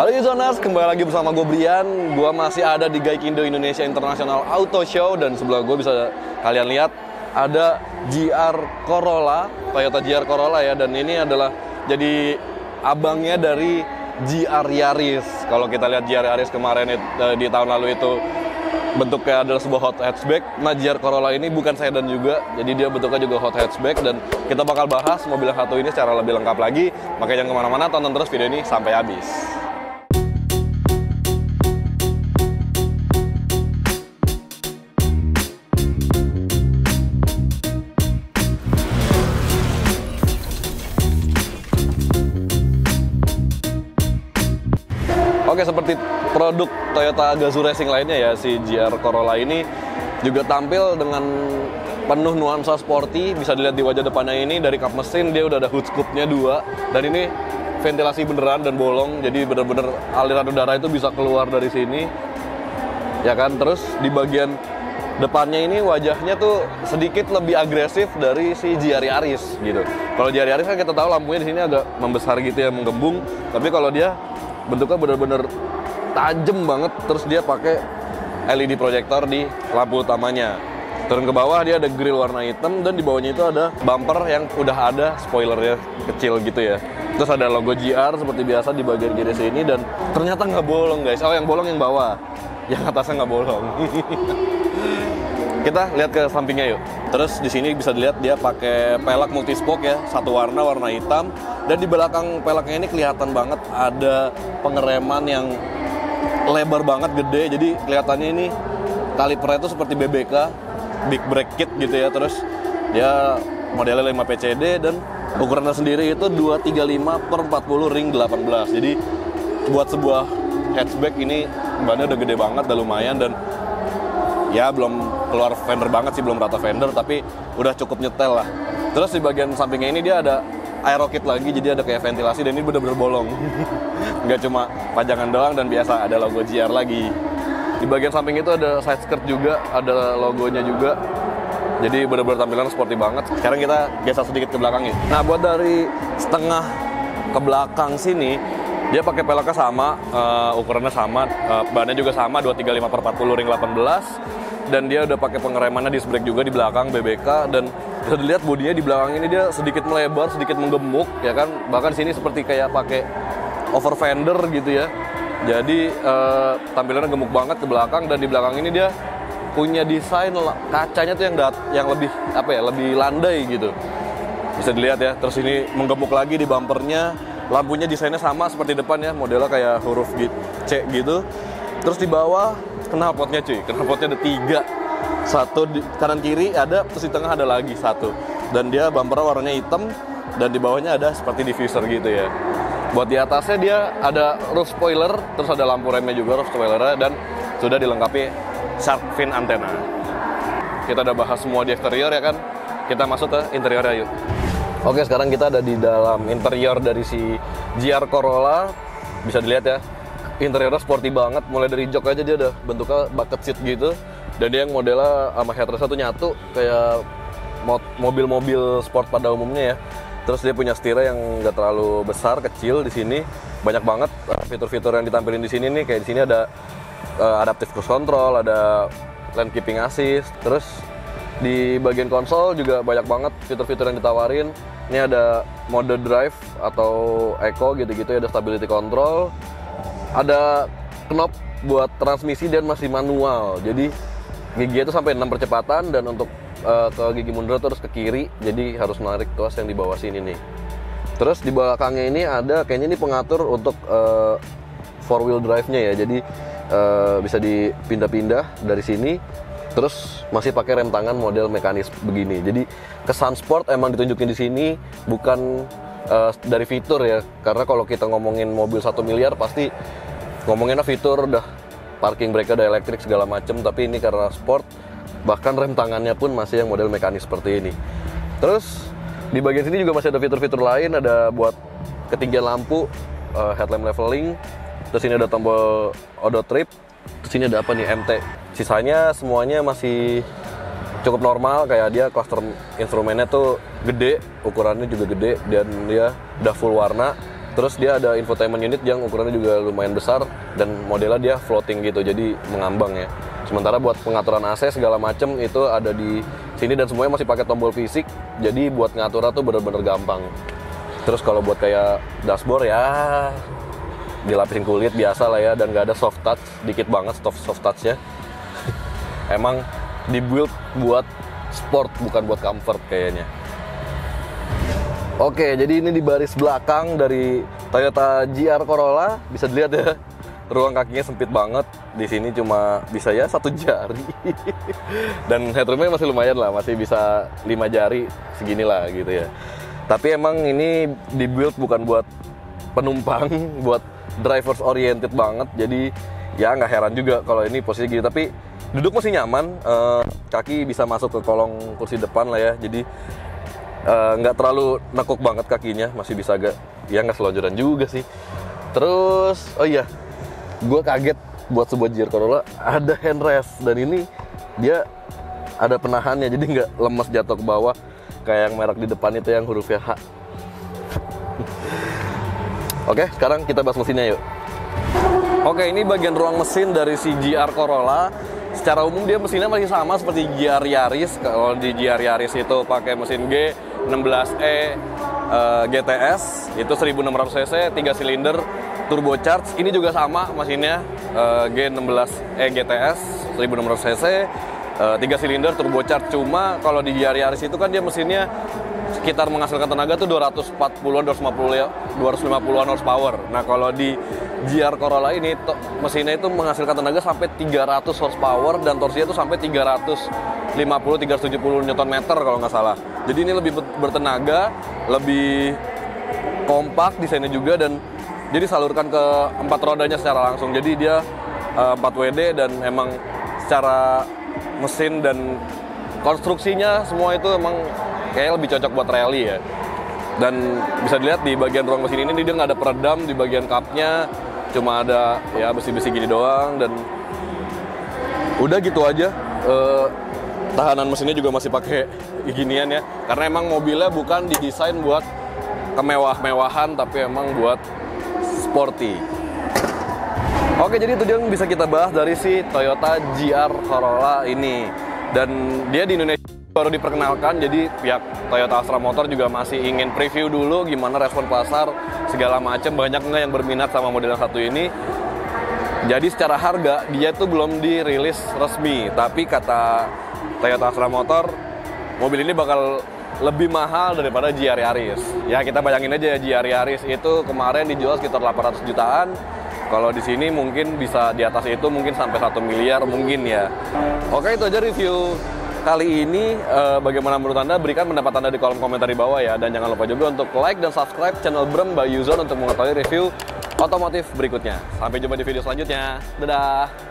Halo Yuzoners, kembali lagi bersama gue Brian Gue masih ada di Gaikindo Indonesia International Auto Show Dan sebelah gue bisa kalian lihat ada GR Corolla Toyota GR Corolla ya Dan ini adalah jadi abangnya dari GR Yaris Kalau kita lihat GR Yaris kemarin eh, di tahun lalu itu bentuknya adalah sebuah hot hatchback. Nah, GR Corolla ini bukan sedan juga, jadi dia bentuknya juga hot hatchback dan kita bakal bahas mobil satu ini secara lebih lengkap lagi. Makanya jangan ke mana-mana, tonton terus video ini sampai habis. Seperti produk Toyota Gazoo Racing lainnya ya, si GR Corolla ini juga tampil dengan penuh nuansa sporty. Bisa dilihat di wajah depannya ini dari kap mesin dia udah ada hood scoopnya dua dan ini ventilasi beneran dan bolong, jadi bener-bener aliran udara itu bisa keluar dari sini. Ya kan, terus di bagian depannya ini wajahnya tuh sedikit lebih agresif dari si GR Yaris gitu. Kalau GR Yaris kan kita tahu lampunya di sini agak membesar gitu ya, menggembung. Tapi kalau dia bentuknya bener-bener tajam banget terus dia pakai LED proyektor di lampu utamanya. Turun ke bawah dia ada grill warna hitam dan di bawahnya itu ada bumper yang udah ada spoilernya kecil gitu ya. Terus ada logo GR seperti biasa di bagian kiri sini dan ternyata nggak bolong guys. Oh yang bolong yang bawah. Yang atasnya nggak bolong kita lihat ke sampingnya yuk. Terus di sini bisa dilihat dia pakai pelek multispoke ya, satu warna warna hitam. Dan di belakang peleknya ini kelihatan banget ada pengereman yang lebar banget gede. Jadi kelihatannya ini kalipernya itu seperti BBK big brake kit gitu ya. Terus dia modelnya 5 PCD dan ukurannya sendiri itu 235 per 40 ring 18 jadi buat sebuah hatchback ini bannya udah gede banget udah lumayan. Dan ya belum keluar fender banget sih belum rata fender tapi udah cukup nyetel lah. Terus di bagian sampingnya ini dia ada aero kit lagi jadi ada kayak ventilasi dan ini bener-bener bolong. Nggak cuma pajangan doang dan biasa ada logo GR lagi. Di bagian samping itu ada side skirt juga ada logonya juga. Jadi bener-bener tampilan sporty banget. Sekarang kita geser sedikit ke belakang ya. Nah buat dari setengah ke belakang sini dia pakai peleknya sama, uh, ukurannya sama, uh, bannya juga sama 235 per 40 ring 18 dan dia udah pakai pengeremannya disc brake juga di belakang BBK dan bisa dilihat bodinya di belakang ini dia sedikit melebar, sedikit menggemuk ya kan. Bahkan sini seperti kayak pakai over fender gitu ya. Jadi uh, tampilannya gemuk banget ke belakang dan di belakang ini dia punya desain kacanya tuh yang dat yang lebih apa ya, lebih landai gitu. Bisa dilihat ya. Terus ini menggemuk lagi di bumpernya lampunya desainnya sama seperti depan ya modelnya kayak huruf C gitu terus di bawah knalpotnya cuy. Knalpotnya ada tiga. Satu di kanan kiri ada terus di tengah ada lagi satu. Dan dia bumper warnanya hitam dan di bawahnya ada seperti diffuser gitu ya. Buat di atasnya dia ada roof spoiler terus ada lampu remnya juga roof spoilernya dan sudah dilengkapi shark fin antena kita udah bahas semua di eksterior ya kan? Kita masuk ke interiornya yuk. Oke, sekarang kita ada di dalam interior dari si GR Corolla. Bisa dilihat ya, interiornya sporty banget. Mulai dari jok aja dia ada bentuknya bucket seat gitu. Dan dia yang modelnya sama headrest satu nyatu kayak mobil-mobil sport pada umumnya ya. Terus dia punya setirnya yang nggak terlalu besar, kecil di sini. Banyak banget eh, fitur-fitur yang ditampilin di sini nih. Kayak di sini ada uh, adaptive cruise control, ada lane keeping assist, terus di bagian konsol juga banyak banget fitur-fitur yang ditawarin. Ini ada mode drive atau eco gitu-gitu ya, ada stability control. Ada knob buat transmisi dan masih manual. Jadi gigi itu sampai 6 percepatan dan untuk uh, ke gigi mundur terus ke kiri. Jadi harus narik tuas yang di bawah sini nih. Terus di belakangnya ini ada kayaknya ini pengatur untuk uh, four wheel drive-nya ya. Jadi uh, bisa dipindah-pindah dari sini terus masih pakai rem tangan model mekanis begini jadi kesan sport emang ditunjukin di sini bukan uh, dari fitur ya. Karena kalau kita ngomongin mobil satu miliar pasti ngomonginnya fitur udah parking brake udah elektrik segala macem tapi ini karena sport bahkan rem tangannya pun masih yang model mekanis seperti ini. Terus di bagian sini juga masih ada fitur-fitur lain ada buat ketinggian lampu uh, headlamp leveling terus ini ada tombol auto trip terus ini ada apa nih MT sisanya semuanya masih cukup normal kayak dia cluster instrumennya tuh gede ukurannya juga gede dan dia udah full warna Terus dia ada infotainment unit yang ukurannya juga lumayan besar dan modelnya dia floating gitu, jadi mengambang ya. Sementara buat pengaturan AC segala macem itu ada di sini dan semuanya masih pakai tombol fisik, jadi buat ngatur tuh bener-bener gampang. Terus kalau buat kayak dashboard ya dilapisin kulit biasa lah ya dan gak ada soft touch, dikit banget soft soft touchnya. Emang dibuild buat sport bukan buat comfort kayaknya. Oke, jadi ini di baris belakang dari Toyota GR Corolla bisa dilihat ya. Ruang kakinya sempit banget. Di sini cuma bisa ya satu jari. Dan headroomnya masih lumayan lah, masih bisa lima jari segini lah gitu ya. Tapi emang ini dibuild bukan buat penumpang, buat drivers oriented banget. Jadi ya nggak heran juga kalau ini posisi gitu. Tapi duduk masih nyaman, eh, kaki bisa masuk ke kolong kursi depan lah ya. Jadi Eh, nggak uh, terlalu nekuk banget kakinya masih bisa agak ya nggak selonjoran juga sih terus oh iya gue kaget buat sebuah GR Corolla ada handrest dan ini dia ada penahannya jadi nggak lemas jatuh ke bawah kayak yang merek di depan itu yang hurufnya H Oke, sekarang kita bahas mesinnya yuk. Oke, ini bagian ruang mesin dari si GR Corolla secara umum dia mesinnya masih sama seperti GR Yaris. Kalau di GR Yaris itu pakai mesin G 16E uh, GTS itu 1600 cc 3 silinder turbocharged. Ini juga sama mesinnya uh, G16E GTS 1600 cc uh, 3 silinder turbocharged. Cuma kalau di Yaris itu kan dia mesinnya sekitar menghasilkan tenaga tuh 240 250 250 horsepower. Nah, kalau di GR Corolla ini mesinnya itu menghasilkan tenaga sampai 300 horsepower dan torsinya itu sampai 350 370 Nm kalau nggak salah. Jadi ini lebih bertenaga, lebih kompak desainnya juga dan jadi salurkan ke empat rodanya secara langsung. Jadi dia uh, 4 WD dan emang secara mesin dan konstruksinya semua itu emang kayak lebih cocok buat rally ya. Dan bisa dilihat di bagian ruang mesin ini dia nggak ada peredam di bagian cupnya cuma ada ya besi-besi gini doang dan udah gitu aja. Uh, tahanan mesinnya juga masih pakai ginian ya. Karena emang mobilnya bukan didesain buat kemewah-mewahan tapi emang buat sporty. Oke jadi itu dia yang bisa kita bahas dari si Toyota GR Corolla ini. Dan dia di Indonesia baru diperkenalkan jadi pihak Toyota Astra Motor juga masih ingin preview dulu gimana respon pasar segala macam banyak nggak yang berminat sama model yang satu ini? Jadi secara harga dia tuh belum dirilis resmi. Tapi kata Toyota Astra Motor mobil ini bakal lebih mahal daripada GR Yaris ya kita bayangin aja ya GR Yaris itu kemarin dijual sekitar 800 jutaan. Kalau di sini mungkin bisa di atas itu mungkin sampai satu miliar mungkin ya. Oke itu aja review kali ini uh, bagaimana menurut Anda? Berikan pendapat Anda di kolom komentar di bawah ya. Dan jangan lupa juga untuk like dan subscribe channel Brem by Yuzon untuk mengetahui review otomotif berikutnya. Sampai jumpa di video selanjutnya. Dadah!